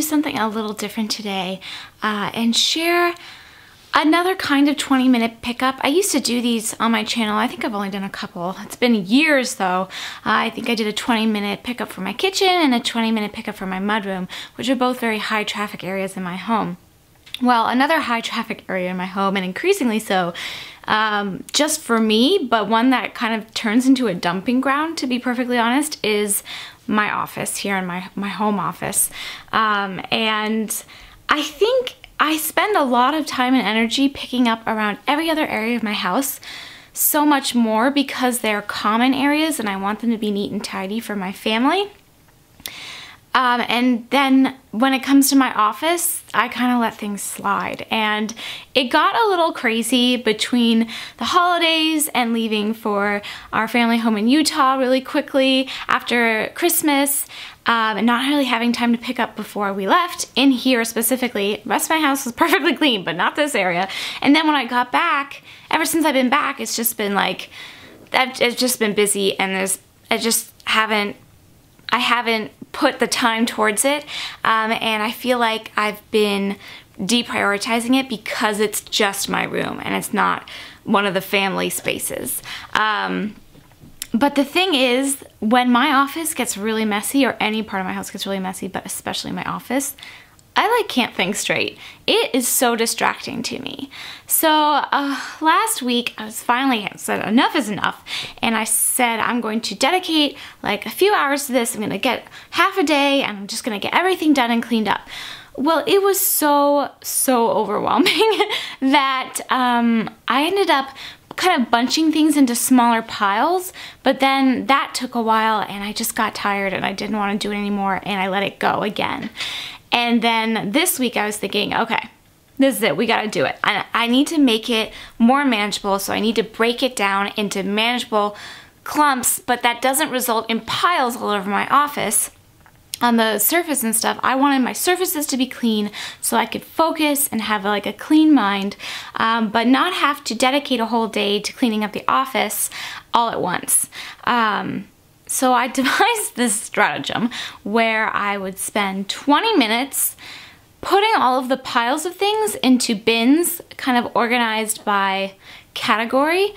something a little different today uh, and share another kind of 20 minute pickup. I used to do these on my channel. I think I've only done a couple. It's been years though. Uh, I think I did a 20 minute pickup for my kitchen and a 20 minute pickup for my mudroom, which are both very high traffic areas in my home. Well, another high traffic area in my home, and increasingly so, um, just for me, but one that kind of turns into a dumping ground, to be perfectly honest, is my office here in my, my home office. Um, and I think I spend a lot of time and energy picking up around every other area of my house so much more because they're common areas and I want them to be neat and tidy for my family. Um, and then when it comes to my office, I kind of let things slide. And it got a little crazy between the holidays and leaving for our family home in Utah really quickly after Christmas. Um, and not really having time to pick up before we left in here specifically. The rest of my house was perfectly clean, but not this area. And then when I got back, ever since I've been back, it's just been like, it's just been busy and there's, I just haven't, I haven't put the time towards it. Um, and I feel like I've been deprioritizing it because it's just my room and it's not one of the family spaces. Um, but the thing is, when my office gets really messy, or any part of my house gets really messy, but especially my office, I like can't think straight. It is so distracting to me. So uh, last week I was finally said enough is enough and I said I'm going to dedicate like a few hours to this. I'm gonna get half a day and I'm just gonna get everything done and cleaned up. Well, it was so, so overwhelming that um, I ended up kind of bunching things into smaller piles, but then that took a while and I just got tired and I didn't want to do it anymore and I let it go again. And then this week I was thinking, okay, this is it, we gotta do it. I, I need to make it more manageable, so I need to break it down into manageable clumps, but that doesn't result in piles all over my office on the surface and stuff, I wanted my surfaces to be clean so I could focus and have like a clean mind, um, but not have to dedicate a whole day to cleaning up the office all at once. Um, so I devised this stratagem where I would spend 20 minutes putting all of the piles of things into bins kind of organized by category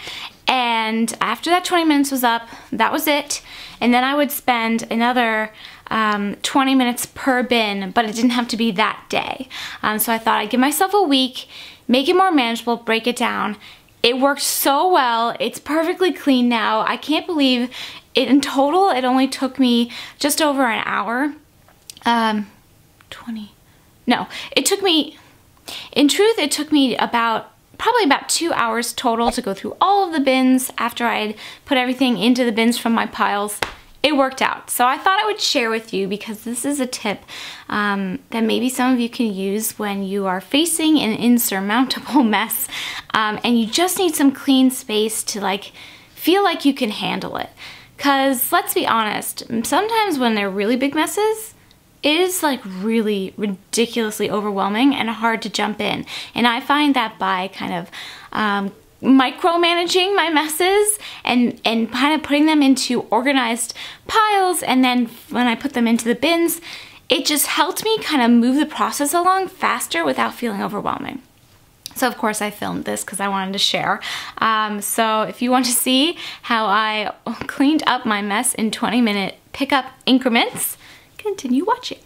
and after that 20 minutes was up that was it and then I would spend another um, 20 minutes per bin but it didn't have to be that day um, so I thought I'd give myself a week make it more manageable break it down it worked so well. It's perfectly clean now. I can't believe in total, it only took me just over an hour. Um, 20, no, it took me, in truth, it took me about probably about two hours total to go through all of the bins after I had put everything into the bins from my piles it worked out. So I thought I would share with you because this is a tip um, that maybe some of you can use when you are facing an insurmountable mess um, and you just need some clean space to like feel like you can handle it. Because let's be honest, sometimes when they're really big messes, it is like really ridiculously overwhelming and hard to jump in. And I find that by kind of um, micromanaging my messes and, and kind of putting them into organized piles and then when I put them into the bins, it just helped me kind of move the process along faster without feeling overwhelming. So of course I filmed this because I wanted to share. Um, so if you want to see how I cleaned up my mess in 20 minute pickup increments, continue watching.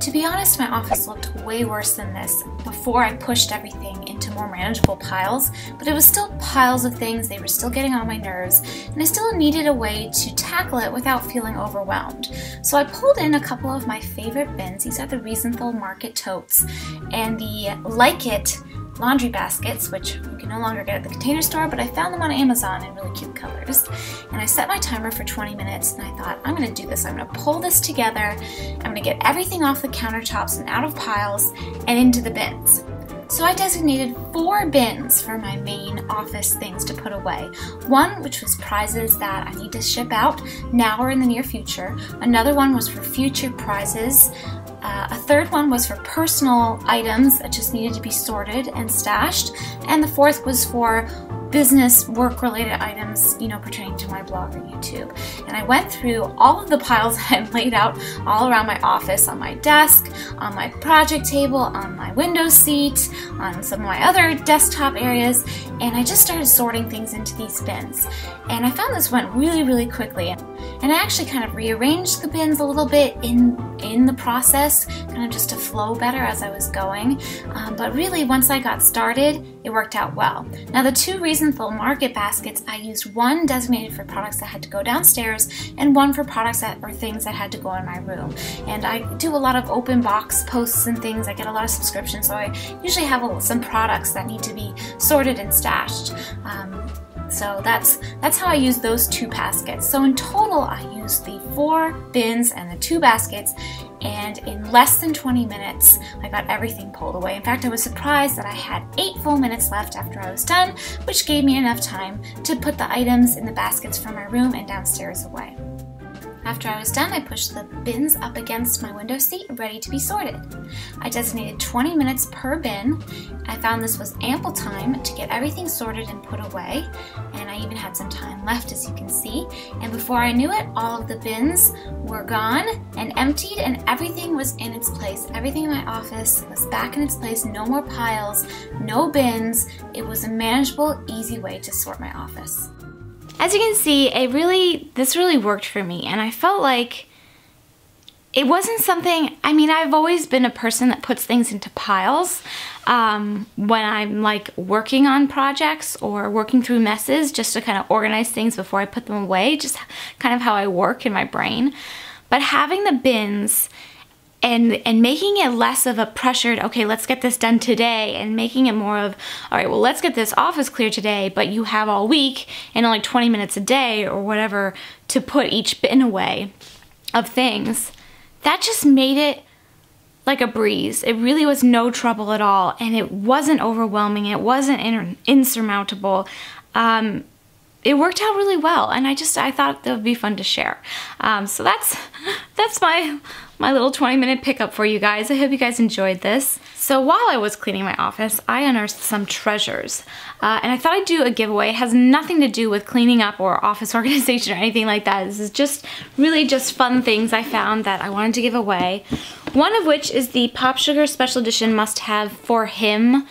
To be honest, my office looked way worse than this before I pushed everything into more manageable piles, but it was still piles of things, they were still getting on my nerves, and I still needed a way to tackle it without feeling overwhelmed. So I pulled in a couple of my favorite bins. These are the Reisenthel Market Totes and the Like It laundry baskets, which you can no longer get at the container store, but I found them on Amazon in really cute colors. And I set my timer for 20 minutes and I thought, I'm gonna do this. I'm gonna pull this together. I'm gonna get everything off the countertops and out of piles and into the bins. So I designated four bins for my main office things to put away. One, which was prizes that I need to ship out now or in the near future. Another one was for future prizes uh, a third one was for personal items that just needed to be sorted and stashed. And the fourth was for business work related items, you know, pertaining to my blog or YouTube. And I went through all of the piles I had laid out all around my office, on my desk, on my project table, on my window seat, on some of my other desktop areas, and I just started sorting things into these bins. And I found this went really, really quickly. And I actually kind of rearranged the bins a little bit in, in the process, kind of just to flow better as I was going. Um, but really, once I got started, it worked out well. Now, the two Reisenthel Market baskets, I used one designated for products that had to go downstairs and one for products that or things that had to go in my room. And I do a lot of open box posts and things. I get a lot of subscriptions, so I usually have a, some products that need to be sorted and stashed. Um, so that's that's how I use those two baskets. So in total, I used the four bins and the two baskets, and in less than 20 minutes, I got everything pulled away. In fact, I was surprised that I had eight full minutes left after I was done, which gave me enough time to put the items in the baskets from my room and downstairs away. After I was done, I pushed the bins up against my window seat, ready to be sorted. I designated 20 minutes per bin. I found this was ample time to get everything sorted and put away, and I even had some time left, as you can see. And before I knew it, all of the bins were gone and emptied, and everything was in its place. Everything in my office was back in its place, no more piles, no bins. It was a manageable, easy way to sort my office. As you can see, it really, this really worked for me and I felt like it wasn't something, I mean, I've always been a person that puts things into piles um, when I'm like working on projects or working through messes just to kind of organize things before I put them away, just kind of how I work in my brain. But having the bins and and making it less of a pressured okay let's get this done today and making it more of all right well let's get this office clear today but you have all week and only 20 minutes a day or whatever to put each bin away of things. That just made it like a breeze. It really was no trouble at all and it wasn't overwhelming. It wasn't in insurmountable. Um, it worked out really well and I just I thought that would be fun to share. Um, so that's that's my my little 20 minute pickup for you guys. I hope you guys enjoyed this. So while I was cleaning my office, I unearthed some treasures. Uh, and I thought I'd do a giveaway. It has nothing to do with cleaning up or office organization or anything like that. This is just really just fun things I found that I wanted to give away. One of which is the Pop Sugar Special Edition Must Have for Him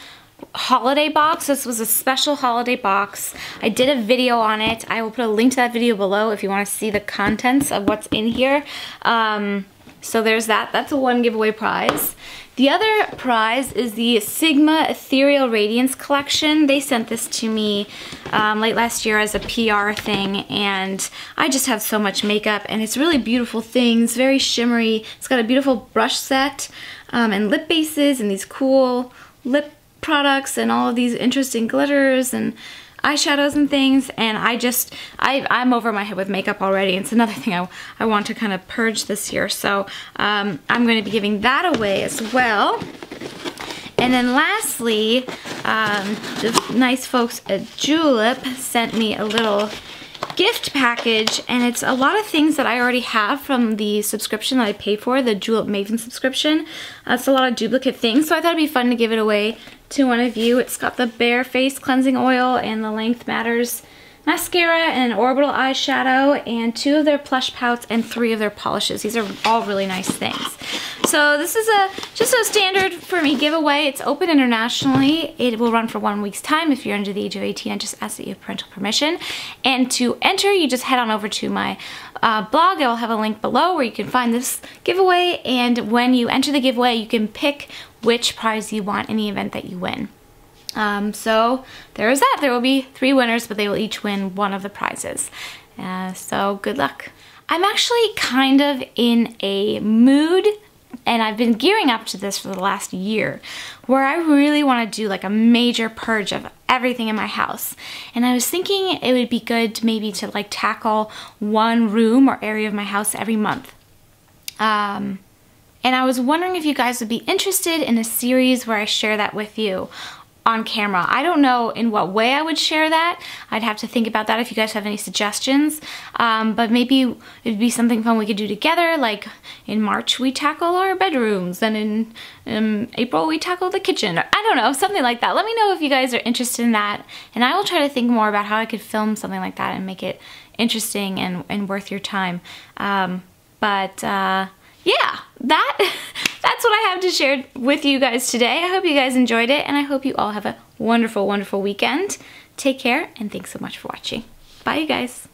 holiday box. This was a special holiday box. I did a video on it. I will put a link to that video below if you want to see the contents of what's in here. Um, so there's that. That's a one giveaway prize. The other prize is the Sigma Ethereal Radiance Collection. They sent this to me um, late last year as a PR thing, and I just have so much makeup, and it's really beautiful things, very shimmery. It's got a beautiful brush set um, and lip bases and these cool lip products and all of these interesting glitters and eyeshadows and things. And I just I, I'm over my head with makeup already. It's another thing I, I want to kind of purge this year. So um, I'm going to be giving that away as well. And then lastly um, the nice folks at Julep sent me a little gift package and it's a lot of things that I already have from the subscription that I pay for, the Julep Maven subscription. It's a lot of duplicate things, so I thought it'd be fun to give it away to one of you. It's got the Bare Face Cleansing Oil and the Length Matters mascara and an orbital eyeshadow and two of their plush pouts and three of their polishes. These are all really nice things. So this is a just a standard for me giveaway. It's open internationally. It will run for one week's time. If you're under the age of 18, I just ask that you have parental permission. And to enter, you just head on over to my uh, blog. I will have a link below where you can find this giveaway. And when you enter the giveaway, you can pick which prize you want in the event that you win. Um, so there is that. There will be three winners, but they will each win one of the prizes. Uh, so good luck. I'm actually kind of in a mood and I've been gearing up to this for the last year where I really want to do like a major purge of everything in my house. And I was thinking it would be good to maybe to like tackle one room or area of my house every month. Um, and I was wondering if you guys would be interested in a series where I share that with you on camera. I don't know in what way I would share that. I'd have to think about that if you guys have any suggestions. Um, but maybe it'd be something fun we could do together. Like in March we tackle our bedrooms and in April we tackle the kitchen. I don't know, something like that. Let me know if you guys are interested in that. And I will try to think more about how I could film something like that and make it interesting and, and worth your time. Um, but uh, yeah, that that's what I have to share with you guys today. I hope you guys enjoyed it and I hope you all have a wonderful, wonderful weekend. Take care and thanks so much for watching. Bye you guys.